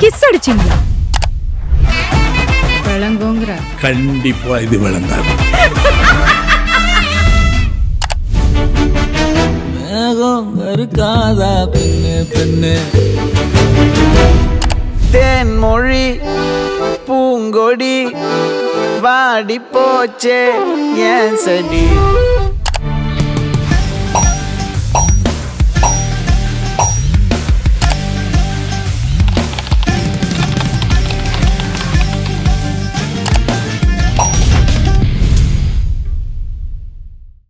Kiss அடிச்சீங்களா? விளங்குங்கிற கண்டிப்பா இது விளங்காது மேகம் இருக்காதா பெண்ணு பெண்ணு? தேன்மொழி பூங்கொடி வாடி போச்சே ஏன் செடி?